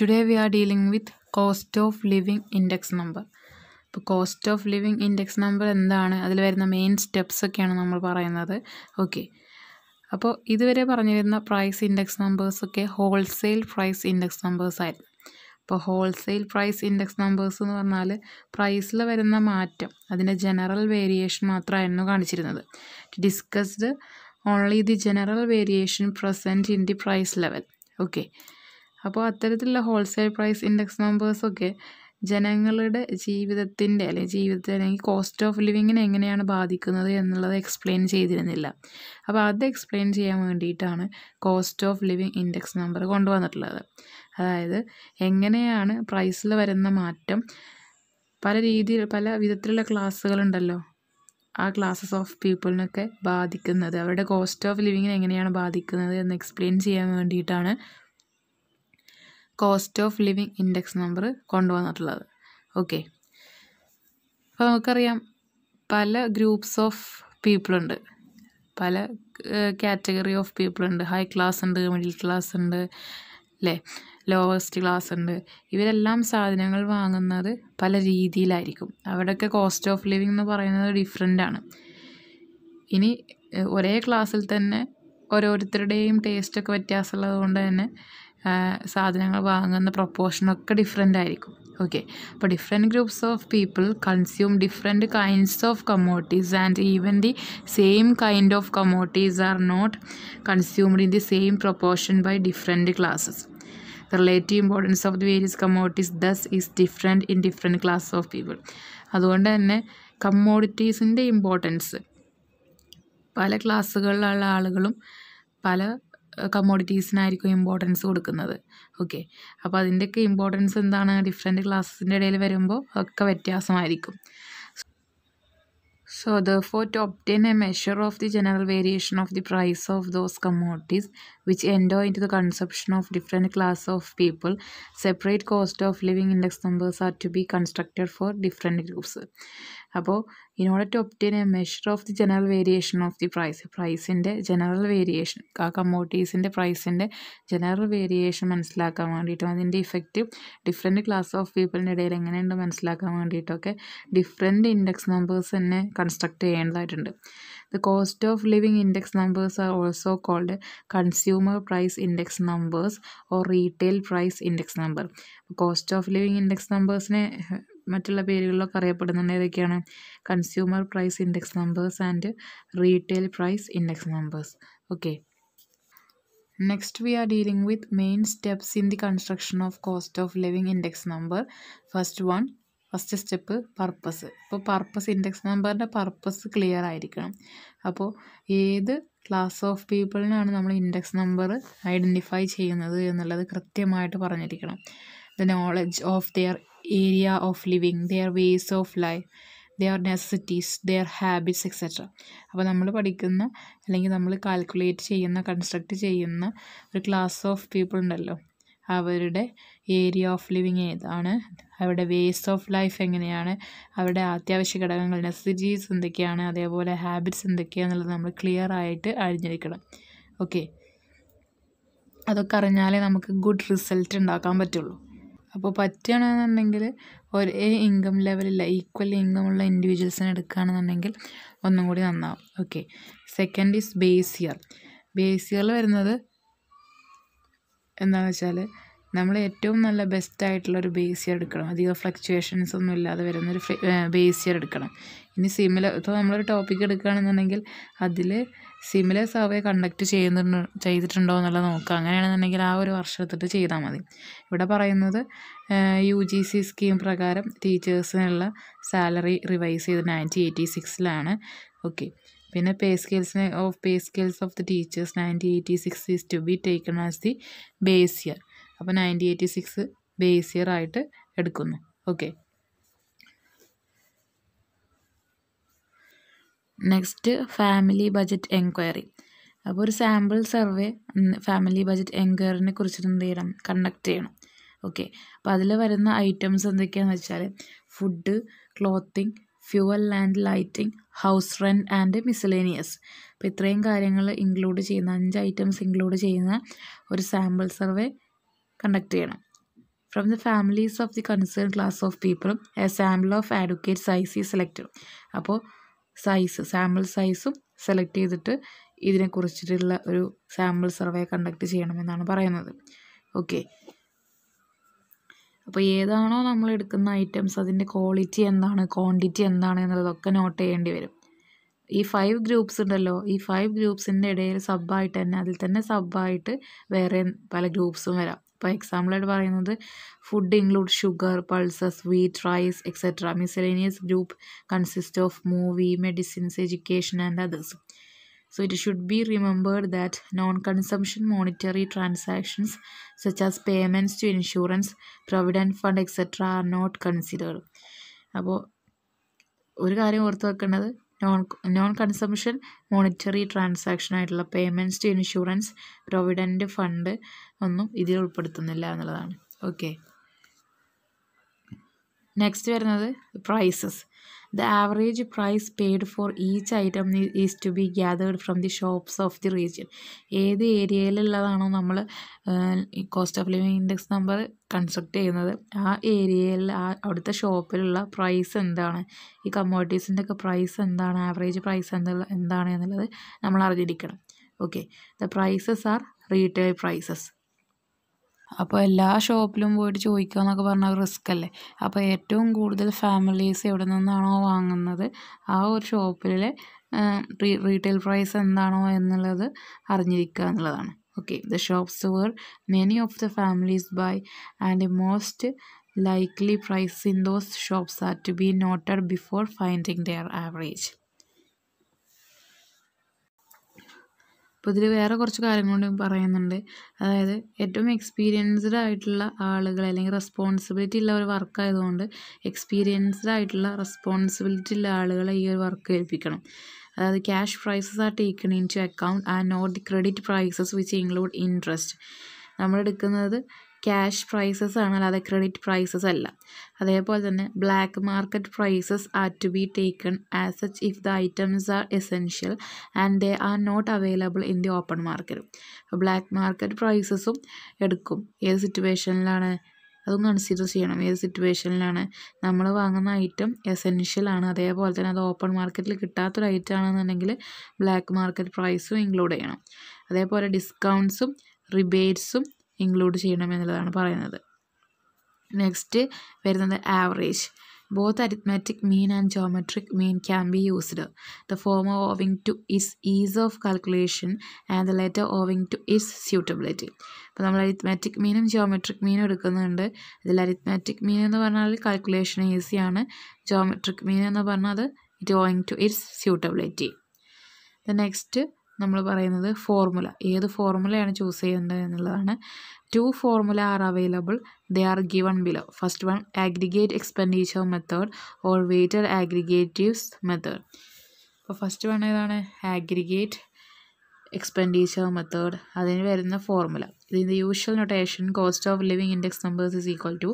Today we are dealing with cost of living index number ഇപ്പോൾ cost of living index number എന്താണ്? അതിൽ വരുന്ന main steps ഒക്കെയാണ് നമ്മൾ പറയുന്നത്. ഓക്കെ അപ്പോൾ ഇതുവരെ പറഞ്ഞിരുന്ന പ്രൈസ് ഇൻഡെക്സ് നമ്പേഴ്സൊക്കെ ഹോൾസെയിൽ പ്രൈസ് ഇൻഡെക്സ് നമ്പേഴ്സ് ആയിരുന്നു. അപ്പോൾ ഹോൾസെയിൽ പ്രൈസ് ഇൻഡെക്സ് നമ്പേഴ്സ് എന്ന് പറഞ്ഞാൽ പ്രൈസിൽ വരുന്ന മാറ്റം അതിന്റെ ജനറൽ വേരിയേഷൻ മാത്രമായിരുന്നു കാണിച്ചിരുന്നത്. Discussed only the general variation present in the price level okay അപ്പോൾ അത്തരത്തിലുള്ള ഹോൾസെയിൽ പ്രൈസ് ഇൻഡെക്സ് നമ്പേഴ്സൊക്കെ ജനങ്ങളുടെ ജീവിതത്തിന്റെ അല്ലെങ്കിൽ ജീവിതത്തെ അല്ലെങ്കിൽ കോസ്റ്റ് ഓഫ് ലിവിങ്ങിനെ എങ്ങനെയാണ് ബാധിക്കുന്നത് എന്നുള്ളത് എക്സ്പ്ലെയിൻ ചെയ്തിരുന്നില്ല. അപ്പോൾ അത് എക്സ്പ്ലെയിൻ ചെയ്യാൻ വേണ്ടിയിട്ടാണ് cost of living index number കൊണ്ടുവന്നിട്ടുള്ളത്. അതായത് എങ്ങനെയാണ് പ്രൈസിൽ വരുന്ന മാറ്റം? പല രീതിയിൽ പല വിധത്തിലുള്ള ക്ലാസ്സുകളുണ്ടല്ലോ ആ ക്ലാസ്സസ് ഓഫ് പീപ്പിളിനൊക്കെ ബാധിക്കുന്നത് അവരുടെ കോസ്റ്റ് ഓഫ് ലിവിങ്ങിനെ എങ്ങനെയാണ് ബാധിക്കുന്നത് എന്ന് എക്സ്പ്ലെയിൻ ചെയ്യാൻ വേണ്ടിയിട്ടാണ് cost of living index number കൊണ്ടുവന്നിട്ടുള്ളത്. ഓക്കെ. അപ്പോൾ നമുക്കറിയാം പല ഗ്രൂപ്പ്സ് ഓഫ് പീപ്പിളുണ്ട്. പല കാറ്റഗറി ഓഫ് പീപ്പിളുണ്ട്. ഹൈ ക്ലാസ് ഉണ്ട് മിഡിൽ ക്ലാസ് ഉണ്ട് അല്ലേ ലോവസ്റ്റ് ക്ലാസ് ഉണ്ട്. ഇവരെല്ലാം സാധനങ്ങൾ വാങ്ങുന്നത് പല രീതിയിലായിരിക്കും. അവിടെയൊക്കെ കോസ്റ്റ് ഓഫ് ലിവിങ് എന്ന് പറയുന്നത് ഡിഫറെന്റ് ആണ്. ഇനി ഒരേ ക്ലാസ്സിൽ തന്നെ ഓരോരുത്തരുടെയും ടേസ്റ്റൊക്കെ വ്യത്യാസമുള്ളത് കൊണ്ട് തന്നെ സാധനങ്ങൾ വാങ്ങുന്ന പ്രൊപ്പോർഷനൊക്കെ ഡിഫറെന്റ് ആയിരിക്കും. ഓക്കെ അപ്പോൾ different groups of people consume different kinds of commodities and even the same kind of commodities are not consumed in the same proportion by different classes the relative importance of the various commodities thus is different in different class of people അതുകൊണ്ട് തന്നെ കമ്മോഡിറ്റീസിന്റെ importance പല ക്ലാസ്സുകളിലുള്ള ആളുകളും പല കമ്മോഡിറ്റീസിനായിരിക്കും importance കൊടുക്കുന്നത് okay അപ്പോൾ അതിന്റെയൊക്കെ importance എന്താണ് different ക്ലാസ്സിന്റെ ഇടയിൽ വരുമ്പോൾ ഒക്കെ വ്യത്യാസമായിരിക്കും So therefore to obtain a measure of the general variation of the price of those commodities which enter into the consumption of different class of people, separate cost of living index numbers are to be constructed for different groups. അപ്പോൾ in order to obtain a measure of the general variation of the price പ്രൈസിന്റെ general variation ആ കമ്മോട്ടീസിന്റെ പ്രൈസിന്റെ general variation മനസ്സിലാക്കാൻ വേണ്ടിയിട്ടും അതിന്റെ effect different class of പീപ്പിളിന്റെ ഇടയിൽ എങ്ങനെയുണ്ട് മനസ്സിലാക്കാൻ വേണ്ടിയിട്ടൊക്കെ ഡിഫറെന്റ് ഇൻഡെക്സ് നമ്പേഴ്സ് തന്നെ കൺസ്ട്രക്ട് ചെയ്യേണ്ടതായിട്ടുണ്ട്. The cost of living index numbers are also called consumer price index numbers or retail price index number cost of living index നമ്പേഴ്സിനെ മറ്റുള്ള പേരുകളിലൊക്കെ അറിയപ്പെടുന്നുണ്ട്. ഏതൊക്കെയാണ്? Consumer price index numbers and retail price index numbers okay next we are dealing with main steps in the construction of cost of living index number first one first step purpose ഇപ്പോൾ purpose index നമ്പറിന്റെ purpose clear ആയിരിക്കണം. അപ്പോൾ ഏത് class of പീപ്പിളിനാണ് നമ്മൾ index number identify ചെയ്യുന്നത് എന്നുള്ളത് കൃത്യമായിട്ട് പറഞ്ഞിരിക്കണം. The knowledge of their area of living their ways of life their necessities their habits etcetera അപ്പോൾ നമ്മൾ പഠിക്കുന്ന അല്ലെങ്കിൽ നമ്മൾ കാൽക്കുലേറ്റ് ചെയ്യുന്ന കൺസ്ട്രക്റ്റ് ചെയ്യുന്ന ഒരു ക്ലാസ് ഓഫ് പീപ്പിൾ ഉണ്ടല്ലോ. അവരുടെ ഏരിയ ഓഫ് ലിവിങ് ഏതാണ്? അവരുടെ വേസ് ഓഫ് ലൈഫ് എങ്ങനെയാണ്? അവരുടെ അത്യാവശ്യ ഘടകങ്ങൾ നെസസിറ്റീസ് എന്തൊക്കെയാണ്? അതേപോലെ ഹാബിറ്റ്സ് എന്തൊക്കെയാണെന്നുള്ളത് നമ്മൾ ക്ലിയർ ആയിട്ട് അറിഞ്ഞിരിക്കണം. ഓക്കെ അതൊക്കെ അറിഞ്ഞാലേ നമുക്ക് ഗുഡ് റിസൾട്ട് ഉണ്ടാക്കാൻ പറ്റുള്ളൂ. അപ്പോൾ പറ്റുകയാണെന്നുണ്ടെങ്കിൽ ഒരേ ഇൻകം ലെവലില്ല ഈക്വൽ ഇൻകം ഉള്ള ഇൻഡിവിജ്വൽസിനെ എടുക്കുകയാണെന്നുണ്ടെങ്കിൽ ഒന്നും കൂടി നന്നാവും. Okay second is base year base ഇയറിൽ വരുന്നത് എന്താണെന്ന് വെച്ചാൽ നമ്മൾ ഏറ്റവും നല്ല ബെസ്റ്റ് ആയിട്ടുള്ള ഒരു ബേസ് ഇയർ എടുക്കണം. അധികം ഫ്ലക്ച്വേഷൻസ് ഒന്നും ഇല്ലാതെ വരുന്നൊരു ബേസ് ഇയർ എടുക്കണം. ഇനി സിമിലർ ഇപ്പോൾ നമ്മളൊരു ടോപ്പിക് എടുക്കുകയാണെന്നുണ്ടെങ്കിൽ അതിൽ സിമിലർ സർവേ കണ്ടക്ട് ചെയ്യുന്നുണ്ട് ചെയ്തിട്ടുണ്ടോ എന്നുള്ളത് നോക്കുക. അങ്ങനെയാണെന്നുണ്ടെങ്കിൽ ആ ഒരു വർഷത്തിട്ട് ചെയ്താൽ മതി. ഇവിടെ പറയുന്നത് യു ജി സി സ്കീം പ്രകാരം ടീച്ചേഴ്സിനുള്ള സാലറി റിവൈസ് ചെയ്ത് നയന്റീൻ എയ്റ്റി സിക്സിലാണ്. ഓക്കെ. പിന്നെ pay സ്കെയിൽസിനെ of pay scales of the teachers nineteen eighty six is to be taken as the base year. അപ്പോൾ nineteen eighty six base year ആയിട്ട് എടുക്കുന്നു. Okay. Next family budget enquiry അപ്പോൾ ഒരു sample survey family budget എൻക്വയറിനെ കുറിച്ചിട്ട് എന്ത് ചെയ്യണം? Conduct ചെയ്യണം. ഓക്കെ അപ്പോൾ അതിൽ വരുന്ന ഐറ്റംസ് എന്തൊക്കെയാണെന്ന് വെച്ചാൽ food clothing fuel and lighting house rent and miscellaneous അപ്പോൾ ഇത്രയും കാര്യങ്ങൾ ഇൻക്ലൂഡ് ചെയ്യുന്ന അഞ്ച് ഐറ്റംസ് ഇൻക്ലൂഡ് ചെയ്യുന്ന ഒരു സാമ്പിൾ സർവേ കണ്ടക്ട് ചെയ്യണം. From the families of the concern class of പീപ്പിളും a sample of adequate size ഈ സെലക്ട് അപ്പോൾ സൈസ് സാമ്പിൾ സൈസും സെലക്ട് ചെയ്തിട്ട് ഇതിനെക്കുറിച്ചിട്ടുള്ള ഒരു സാമ്പിൾ സർവേ കണ്ടക്ട് ചെയ്യണമെന്നാണ് പറയുന്നത്. ഓക്കെ അപ്പോൾ ഏതാണോ നമ്മൾ എടുക്കുന്ന ഐറ്റംസ് അതിന്റെ ക്വാളിറ്റി എന്താണ് ക്വാണ്ടിറ്റി എന്താണ് എന്നുള്ളതൊക്കെ നോട്ട് ചെയ്യേണ്ടി വരും. ഈ ഫൈവ് ഗ്രൂപ്പ്സ് ഉണ്ടല്ലോ ഈ ഫൈവ് ഗ്രൂപ്പ്സിന്റെ ഇടയിൽ സബ്ബായിട്ട് തന്നെ അതിൽ തന്നെ സബ്ബായിട്ട് വേറെ പല ഗ്രൂപ്പ്സും വരാം. ഇപ്പോൾ എക്സാമ്പിളായിട്ട് പറയുന്നത് food include sugar pulses wheat rice etcetera miscellaneous group consist of movie medicines education and others So it should be remembered that non-consumption monetary transactions such as payments to insurance, provident fund etc. are not considered. അപ്പോൾ ഒരു കാര്യം ഓർത്ത് വെക്കേണ്ടത് non non consumption monetary transaction ആയിട്ടുള്ള payments to insurance provident fund ഒന്നും ഇതിൽ ഉൾപ്പെടുത്തുന്നില്ല എന്നുള്ളതാണ്. ഓക്കെ നെക്സ്റ്റ് വരുന്നത് prices the average price paid for each item is to be gathered from the shops of the region ഏത് ഏരിയയിലുള്ളതാണോ നമ്മൾ cost of living index number construct ചെയ്യുന്നത്. ആ ഏരിയയിൽ ആ അവിടുത്തെ ഷോപ്പിലുള്ള പ്രൈസ് എന്താണ്? ഈ കമ്മോഡിറ്റീസിന്റെ ഒക്കെ പ്രൈസ് എന്താണ്? ആവറേജ് പ്രൈസ് എന്നുള്ള എന്താണ് എന്നുള്ളത് നമ്മൾ അറിഞ്ഞിരിക്കണം. Okay the prices are retail prices അപ്പോൾ എല്ലാ ഷോപ്പിലും പോയിട്ട് ചോദിക്കുക എന്നൊക്കെ പറഞ്ഞാൽ റിസ്ക് അല്ലേ അപ്പോൾ ഏറ്റവും കൂടുതൽ ഫാമിലീസ് എവിടെ നിന്നാണോ വാങ്ങുന്നത് ആ ഒരു ഷോപ്പിലെ റീറ്റെയിൽ പ്രൈസ് എന്താണോ എന്നുള്ളത് അറിഞ്ഞിരിക്കുക എന്നുള്ളതാണ്. Okay the shops where many of the families buy and most likely price in those shops are to be noted before finding their average. അപ്പോൾ ഇതിൽ വേറെ കുറച്ച് കാര്യങ്ങളും പറയുന്നുണ്ട്. അതായത് ഏറ്റവും എക്സ്പീരിയൻസ്ഡ് ആയിട്ടുള്ള ആളുകൾ അല്ലെങ്കിൽ റെസ്പോൺസിബിലിറ്റി ഉള്ള ഒരു വർക്ക് ആയതുകൊണ്ട് എക്സ്പീരിയൻസ്ഡ് ആയിട്ടുള്ള റെസ്പോൺസിബിലിറ്റി ഉള്ള ആളുകളെ ഈ ഒരു വർക്ക് ഏൽപ്പിക്കണം. അതായത് cash prices are taken into account and not the credit prices which include interest നമ്മൾ എടുക്കുന്നത് ക്യാഷ് പ്രൈസസ് ആണ് അല്ലാതെ ക്രെഡിറ്റ് പ്രൈസസ് അല്ല. അതേപോലെ തന്നെ black market prices are to be taken as such if the items are essential and they are not available in the open market black market പ്രൈസസും എടുക്കും. ഏത് സിറ്റുവേഷനിലാണ് അതും കൺസിഡർ ചെയ്യണം. ഏത് സിറ്റുവേഷനിലാണ് നമ്മൾ വാങ്ങുന്ന ഐറ്റം എസെൻഷ്യൽ ആണ്. അതേപോലെ തന്നെ അത് ഓപ്പൺ മാർക്കറ്റിൽ കിട്ടാത്തൊരു ഐറ്റം ആണെന്നുണ്ടെങ്കിൽ ബ്ലാക്ക് മാർക്കറ്റ് പ്രൈസും ഇൻക്ലൂഡ് ചെയ്യണം. അതേപോലെ ഡിസ്കൗണ്ട്സും റിബേറ്റ്സും ഇൻക്ലൂഡ് ചെയ്യണം എന്നുള്ളതാണ് പറയുന്നത്. നെക്സ്റ്റ് വരുന്നത് average both arithmetic mean and geometric mean can be used the former owing to its ease of calculation and the latter owing to its suitability അപ്പോൾ നമ്മൾ അരിത്മാറ്റിക് മീനും ജോമെട്രിക് മീനും എടുക്കുന്നുണ്ട്. ഇതിൽ അരിത്മാറ്റിക് മീൻ എന്ന് പറഞ്ഞാൽ കാൽക്കുലേഷൻ ഈസിയാണ് ജോമെട്രിക് മീൻ എന്ന് പറഞ്ഞാൽ it owing to its suitability the next നമ്മൾ പറയുന്നത് ഫോർമുല ഏത് ഫോർമുലയാണ് ചൂസ് ചെയ്യേണ്ടത് എന്നുള്ളതാണ്. Two formula are available they are given below first one aggregate expenditure method or weighted aggregatives method അപ്പോൾ ഫസ്റ്റ് വൺ ഏതാണ്? ആഗ്രിഗേറ്റ് എക്സ്പെൻഡിച്ചർ മെത്തേഡ് അതിന് വരുന്ന ഫോർമുല ഇതിന്റെ usual notation cost of living index numbers is equal to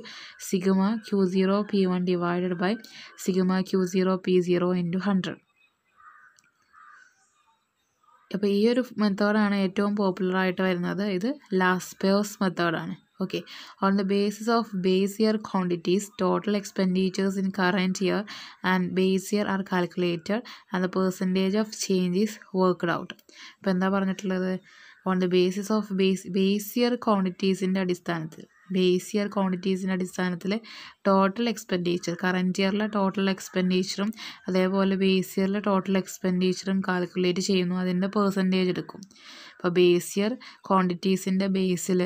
sigma q zero p one divided by sigma q zero p zero into hundred അപ്പോൾ ഈ ഒരു മെത്തേഡാണ് ഏറ്റവും പോപ്പുലർ ആയിട്ട് വരുന്നത്. ഇത് ലാസ്പേഴ്സ് പേഴ്സ് മെത്തേഡാണ് okay on the basis of base year quantities total expenditures in current year and base year are calculated and the percentage of changes worked out അപ്പോൾ എന്താ പറഞ്ഞിട്ടുള്ളത്? On the basis of base base year ക്വാണ്ടിറ്റീസിന്റെ അടിസ്ഥാനത്തിൽ. Base year ക്വാണ്ടിറ്റീസിന്റെ അടിസ്ഥാനത്തിൽ total expenditure current ഇയറിലെ total എക്സ്പെൻഡിച്ചറും അതേപോലെ base ഇയറിലെ ടോട്ടൽ എക്സ്പെൻഡിച്ചറും കാൽക്കുലേറ്റ് ചെയ്യുന്നു. അതിന്റെ പെർസെന്റേജ് എടുക്കും. അപ്പോൾ ബേസ് ഇയർ ക്വാണ്ടിറ്റീസിന്റെ ബേസിൽ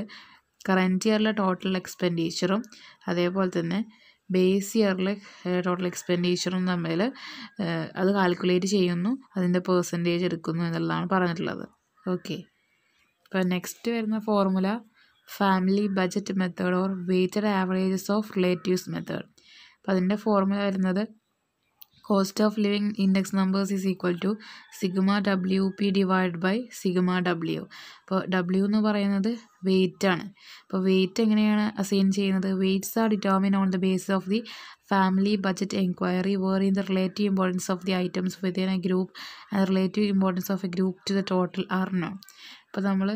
കറന്റ് ഇയറിലെ ടോട്ടൽ എക്സ്പെൻഡിച്ചറും അതേപോലെ തന്നെ ബേസ് ഇയറിലെ ടോട്ടൽ എക്സ്പെൻഡിച്ചറും തമ്മിൽ അത് കാൽക്കുലേറ്റ് ചെയ്യുന്നു. അതിന്റെ പെർസെന്റേജ് എടുക്കുന്നു എന്നുള്ളതാണ് പറഞ്ഞിട്ടുള്ളത്. ഓക്കെ അപ്പോൾ നെക്സ്റ്റ് വരുന്ന formula family budget method or weighted averages of relatives method അപ്പോൾ അതിന്റെ ഫോർമുല വരുന്നത് cost of living index numbers is equal to sigma W P divide by sigma W അപ്പോൾ ഡബ്ല്യു എന്ന് പറയുന്നത് വെയിറ്റ് ആണ്. അപ്പോൾ വെയിറ്റ് എങ്ങനെയാണ് അസൈൻ ചെയ്യുന്നത്? Weights are determine on the basis of the family budget enquiry wherein the relative importance of the items within a group and relative importance of a group to the total are known അപ്പോൾ നമ്മൾ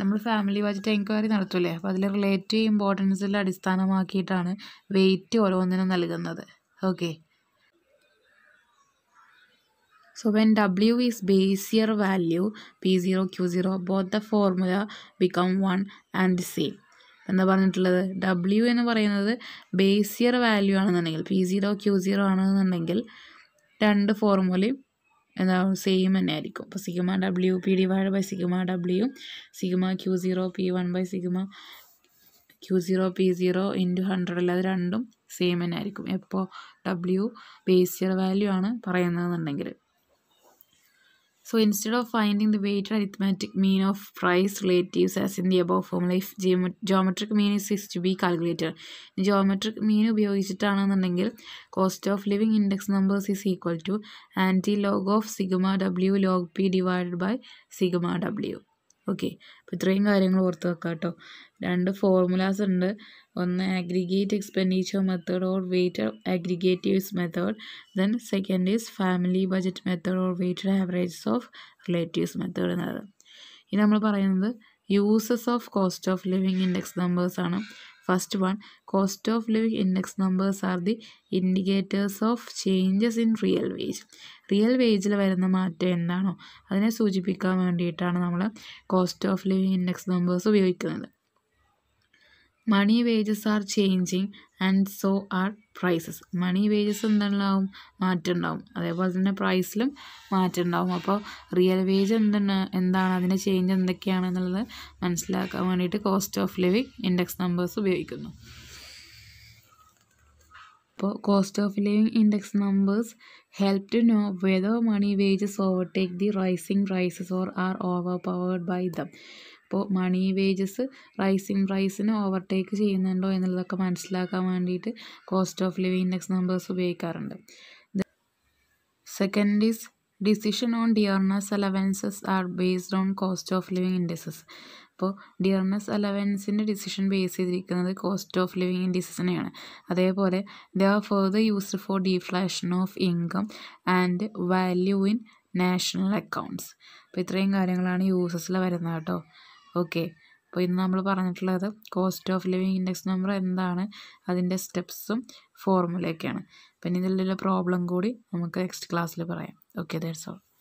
നമ്മൾ family budget enquiry നടത്തൂലേ? അപ്പോൾ അതിൽ relative ഇമ്പോർട്ടൻസിൽ അടിസ്ഥാനമാക്കിയിട്ടാണ് weight ഓരോന്നിനും നൽകുന്നത്. Okay So when W is year value P0 Q0 both the formula become one and the same. എന്താ പറഞ്ഞിട്ടുള്ളത്? W എന്ന് പറയുന്നത് ബേസിയർ വാല്യൂ ആണെന്നുണ്ടെങ്കിൽ പി സീറോ ക്യൂ സീറോ ആണെന്നുണ്ടെങ്കിൽ രണ്ട് ഫോർമുലയും എന്താ സെയിം തന്നെ ആയിരിക്കും. അപ്പോൾ sigma W P divide by sigma W sigma Q zero P one by sigma Q zero P zero into hundred അല്ലാതെ രണ്ടും സെയിം തന്നെ ആയിരിക്കും. എപ്പോൾ ഡബ്ല്യു ബേസിയർ വാല്യൂ ആണ് പറയുന്നതെന്നുണ്ടെങ്കിൽ. So instead of finding the weighted arithmetic mean of price relatives as in the above formula, if geometric mean is, is to be calculated, geometric mean ഉപയോഗിച്ചിട്ടാണെന്നുണ്ടെങ്കിൽ cost of living index numbers is equal to anti log of sigma w log p divided by sigma ഡബ്ല്യു okay. അപ്പോൾ ഇത്രയും കാര്യങ്ങൾ ഓർത്ത് വെക്കാം കേട്ടോ രണ്ട് formulas ഉണ്ട്. ഒന്ന് aggregate expenditure method or weighted aggregatives method then second is family budget method or weighted averages of relatives method എന്നത് ഇനി നമ്മൾ പറയുന്നത് uses of cost of living index numbers ആണ്. First one cost of living index numbers are the indicators of changes in real wage real വേജിൽ വരുന്ന മാറ്റം എന്താണോ? അതിനെ സൂചിപ്പിക്കാൻ വേണ്ടിയിട്ടാണ് നമ്മൾ cost of living index numbers ഉപയോഗിക്കുന്നത്. Money wages are changing and so are prices money wages എന്തുണ്ടാവും മാറ്റം ഉണ്ടാവും അതേപോലെ തന്നെ പ്രൈസിലും മാറ്റം ഉണ്ടാവും അപ്പോൾ റിയൽ വേജ് എന്താണ് എന്താണ് അതിന്റെ ചേഞ്ച് എന്തൊക്കെയാണ് എന്നുള്ളത് മനസ്സിലാക്കാൻ വേണ്ടിയിട്ട് cost of living index numbers ഉപയോഗിക്കുന്നു. അപ്പോൾ cost of living index numbers help to know whether money wages overtake the rising prices or are over powered by them അപ്പോൾ മണി വേജസ് റൈസിങ് പ്രൈസിനെ ഓവർടേക്ക് ചെയ്യുന്നുണ്ടോ എന്നുള്ളതൊക്കെ മനസ്സിലാക്കാൻ വേണ്ടിയിട്ട് cost of living index numbers ഉപയോഗിക്കാറുണ്ട്. Second is decision on dearness allowances are based on cost of living indexes അപ്പോൾ dearness അലവൻസിന്റെ decision base ചെയ്തിരിക്കുന്നത് കോസ്റ്റ് ഓഫ് ലിവിങ് ഇൻഡെക്സസിനെയാണ് അതേപോലെ they are further used for deflation of income and value in national accounts അപ്പോൾ ഇത്രയും കാര്യങ്ങളാണ് യൂസസിൽ വരുന്നത് കേട്ടോ. Okay. അപ്പോൾ ഇന്ന് നമ്മൾ പറഞ്ഞിട്ടുള്ളത് cost of living index number എന്താണ്? അതിന്റെ സ്റ്റെപ്സും ഫോർമുലയൊക്കെയാണ്. പിന്നെ ഇതിലുള്ള പ്രോബ്ലം കൂടി നമുക്ക് നെക്സ്റ്റ് ക്ലാസ്സിൽ പറയാം. Okay that's all.